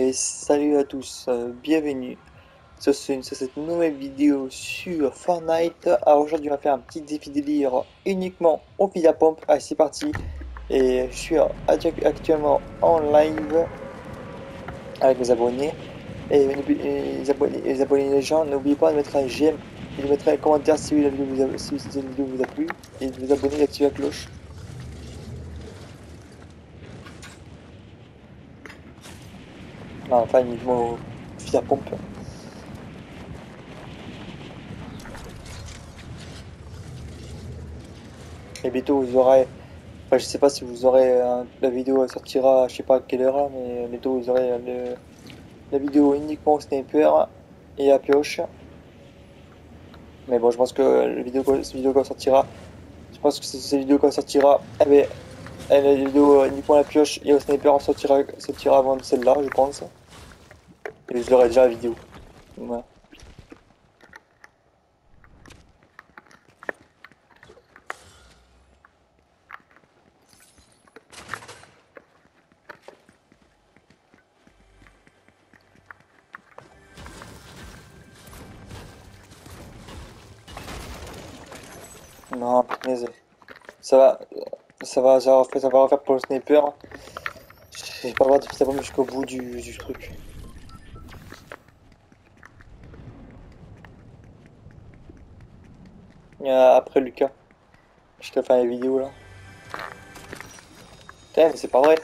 Et salut à tous, euh, bienvenue sur, ce- sur cette nouvelle vidéo sur Fortnite. Alors aujourd'hui on va faire un petit défi délire uniquement au fil à pompe. Allez c'est parti. Et je suis actu- actuellement en live avec mes abonnés. Et, les abonnés les gens, n'oubliez pas de mettre un j'aime et de mettre un commentaire si la vidéo vous a, si cette vidéo vous a plu. Et de vous abonner et d'activer la cloche. Ah, Enfin uniquement au fil à pompe. Et bientôt vous aurez, enfin, je sais pas si vous aurez, euh, la vidéo sortira, je sais pas à quelle heure, mais bientôt vous aurez le- la vidéo uniquement au sniper et à pioche. Mais bon, je pense que la vidéo, cette vidéo quand sortira, je pense que cette vidéo quand sortira, eh elle, vidéo uniquement à la pioche et au sniper sortira, sortira avant celle-là, je pense. Et vous aurez déjà la vidéo. Non, punaise. Ça va, ça va, ça va, ça va refaire pour le sniper. J'ai pas le droit de faire jusqu'au bout du, du truc. Euh, après Lucas, je te fais la vidéo là. Putain, mais c'est pas vrai.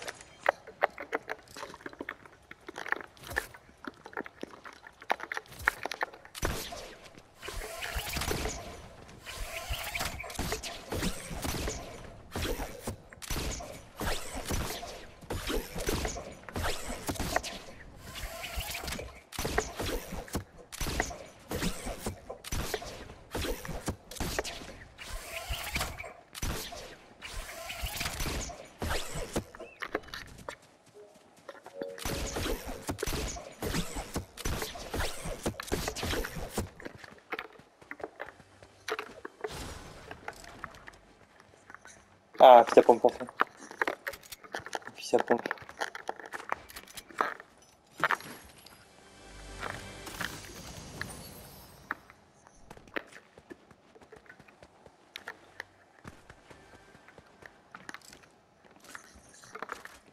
Ah, fils à pompe enfin. Fils à pompe.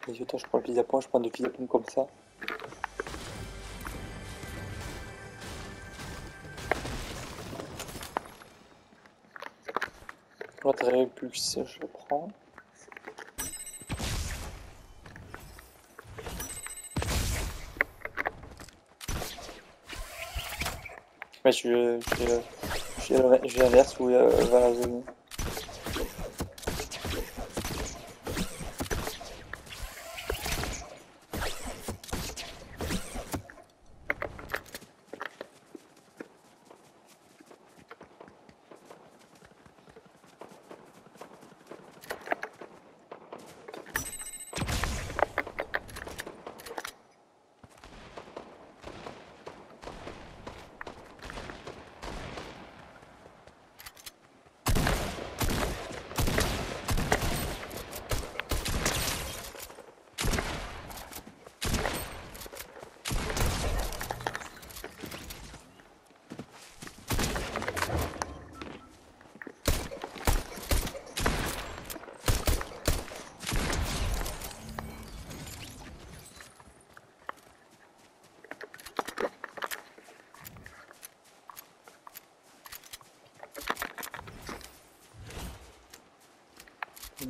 Les je prends le fils à pompe, je prends deux fils à pompe comme ça. Je le prends. Je, je, je, je l'inverse euh, vers la zone.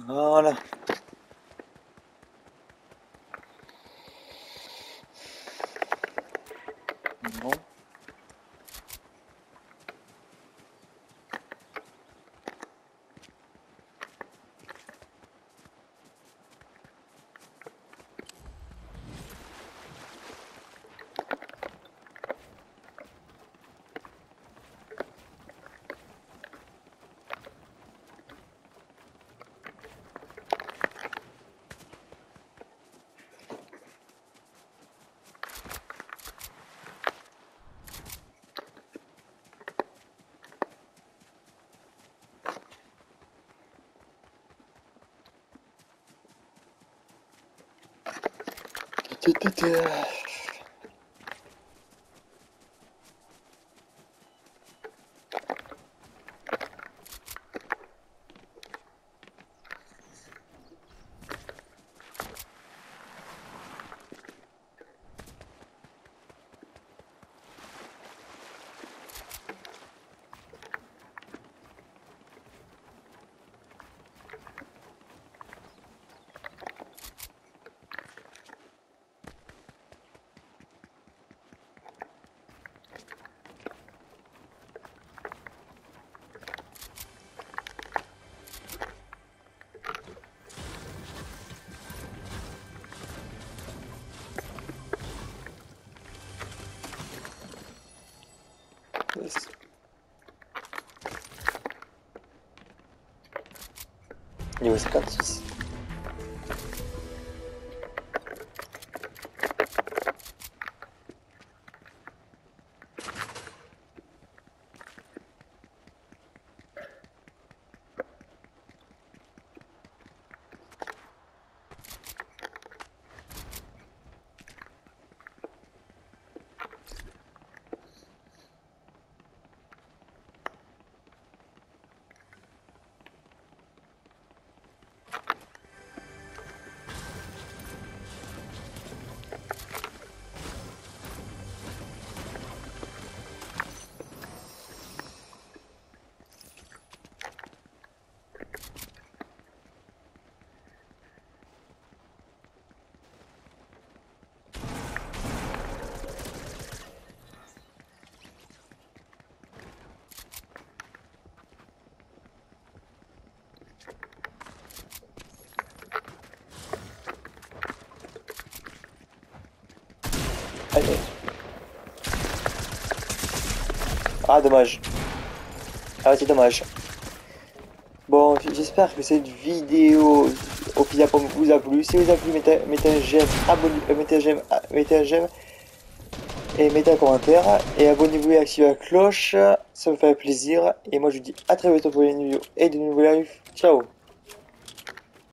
Voilà. Bon. críticas this. News cuts. Ah, dommage. Ah, c'est dommage. Bon, j'espère que cette vidéo au vous a plu. Si vous a plu, mettez, mettez un j'aime, abonnez, euh, mettez un j'aime, ah, mettez un j'aime et mettez un commentaire et abonnez-vous et activez la cloche. Ça me fait plaisir. Et moi, je vous dis à très bientôt pour une vidéo et de nouveaux lives. Ciao